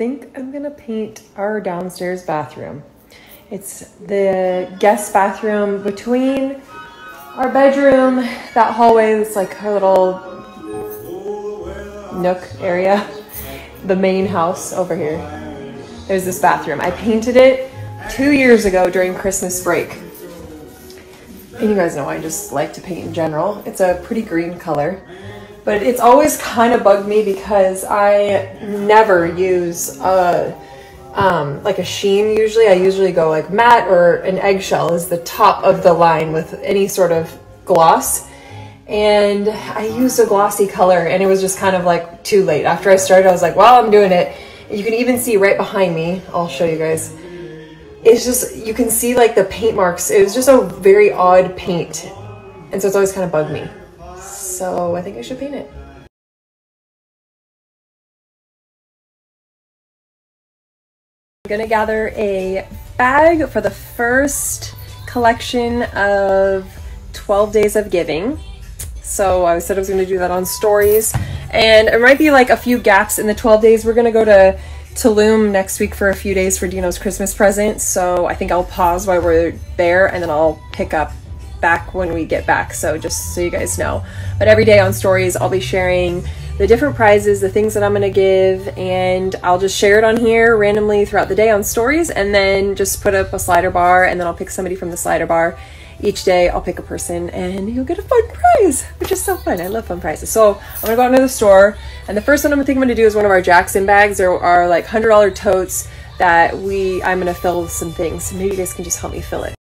think I'm gonna paint our downstairs bathroom. It's the guest bathroom between our bedroom, that hallway that's like our little nook area, the main house over here. There's this bathroom. I painted it two years ago during Christmas break. And you guys know I just like to paint in general. It's a pretty green color. But it's always kind of bugged me because I never use a, um, like a sheen usually. I usually go like matte or an eggshell is the top of the line with any sort of gloss. And I used a glossy color and it was just kind of like too late. After I started, I was like, well, I'm doing it. You can even see right behind me, I'll show you guys. It's just, you can see like the paint marks. It was just a very odd paint. And so it's always kind of bugged me. So I think I should paint it. I'm gonna gather a bag for the first collection of 12 Days of Giving. So I said I was gonna do that on stories. And it might be like a few gaps in the 12 days. We're gonna go to Tulum next week for a few days for Dino's Christmas present. So I think I'll pause while we're there and then I'll pick up back when we get back. So just so you guys know. But every day on stories, I'll be sharing the different prizes, the things that I'm to give, and I'll just share it on here randomly throughout the day on stories and then just put up a slider bar and then I'll pick somebody from the slider bar. Each day I'll pick a person and you'll get a fun prize, which is so fun. I love fun prizes. So I'm gonna go out into the store and the first one I'm thinking I'm gonna do is one of our Jackson bags. There are like $100 totes that we, I'm gonna fill with some things. So maybe you guys can just help me fill it.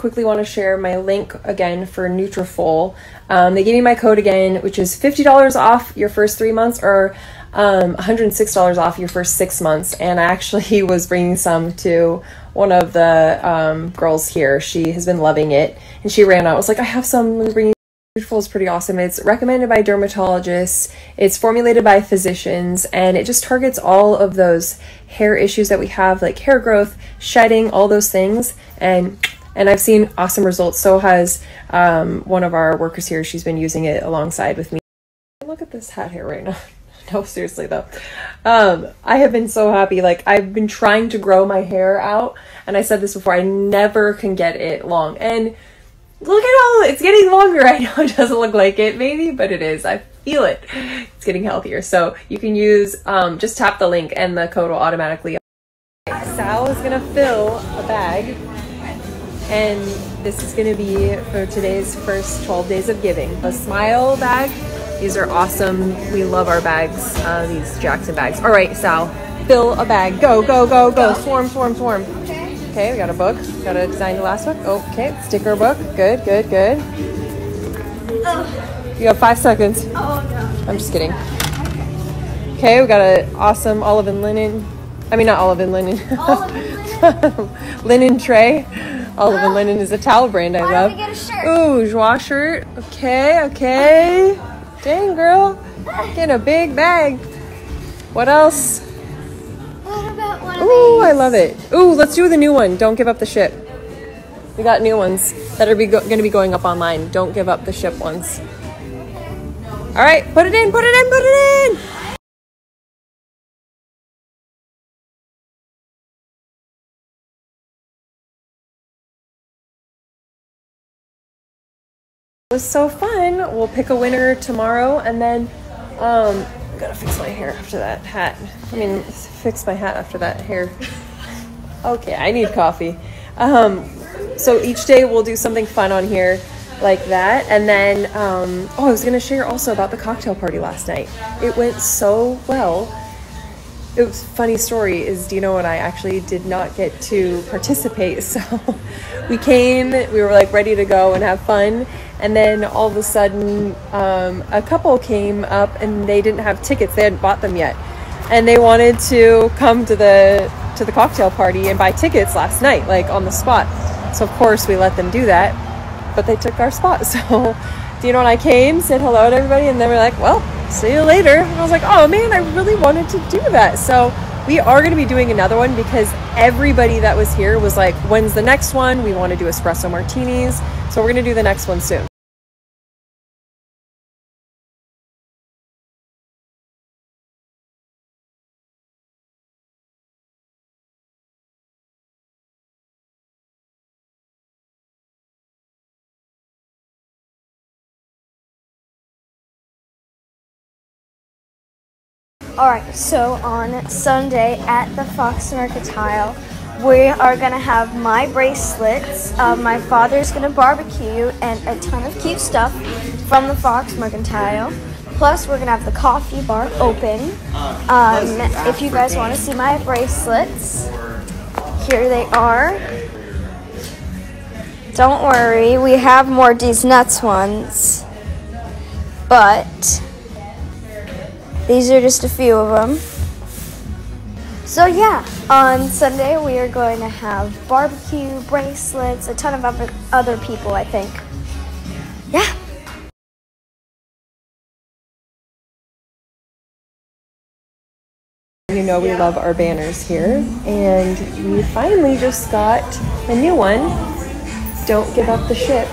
Quickly want to share my link again for Nutrafol. Um, they gave me my code again, which is $50 off your first three months or um, $106 off your first six months. And I actually was bringing some to one of the um, girls here. She has been loving it and she ran out. I was like, I have some, let. Nutrafol is pretty awesome. It's recommended by dermatologists, it's formulated by physicians, and it just targets all of those hair issues that we have, like hair growth, shedding, all those things. And and I've seen awesome results. So has um, one of our workers here. She's been using it alongside with me. Look at this hat here right now. no, seriously though. Um, I have been so happy. Like I've been trying to grow my hair out, and I said this before. I never can get it long, and look at all it's getting longer. I know it doesn't look like it, maybe, but it is. I feel it. It's getting healthier. So you can use um, just tap the link, and the code will automatically. Sal is gonna fill a bag and this is going to be for today's first 12 days of giving. The Smile bag, these are awesome. We love our bags, uh, these Jackson bags. All right, Sal, fill a bag. Go, go, go, go. Swarm, swarm, swarm. Okay, we got a book. Got to design the last book. Okay, sticker book. Good, good, good. You have five seconds. Oh, no. I'm just kidding. Okay, we got an awesome olive and linen. I mean, not olive and linen. olive and linen. linen tray. Olive and Linen is a towel brand I love. Ooh, joie shirt. Okay, okay. Dang, girl. Getting a big bag. What else? Ooh, I love it. Ooh, let's do the new one. Don't give up the ship. We got new ones that are going to be going up online. Don't give up the ship ones. All right, put it in, put it in, put it in. It was so fun. We'll pick a winner tomorrow and then um I gotta fix my hair after that hat. I mean fix my hat after that hair. Okay, I need coffee. Um so each day we'll do something fun on here like that and then um oh I was gonna share also about the cocktail party last night. It went so well. It was funny story is Dino and I actually did not get to participate so we came we were like ready to go and have fun and then all of a sudden um, a couple came up and they didn't have tickets. They hadn't bought them yet. And they wanted to come to the to the cocktail party and buy tickets last night like on the spot. So of course we let them do that but they took our spot. So Dino and I came said hello to everybody and then we're like well see you later. And I was like oh man I really wanted to do that. So we are going to be doing another one because everybody that was here was like when's the next one? We want to do espresso martinis. So we're going to do the next one soon Alright, so on Sunday at the Fox Mercantile, we are going to have my bracelets. Uh, my father's going to barbecue and a ton of cute stuff from the Fox Mercantile. Plus, we're going to have the coffee bar open. Um, if you guys want to see my bracelets, here they are. Don't worry, we have more D's Nuts ones. But these are just a few of them. So yeah, on Sunday we are going to have barbecue, bracelets, a ton of other, people, I think. Yeah. You know we love our banners here, and we finally just got a new one. Don't give up the ship.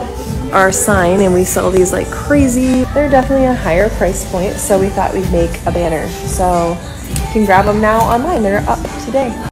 Our sign, and we sell these like crazy. They're definitely a higher price point, so we thought we'd make a banner. So you can grab them now online. They're up today.